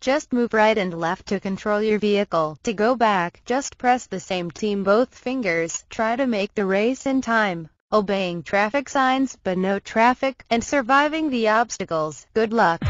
Just move right and left to control your vehicle. To go back, just press the same team both fingers. Try to make the race in time, obeying traffic signs but no traffic, and surviving the obstacles. Good luck.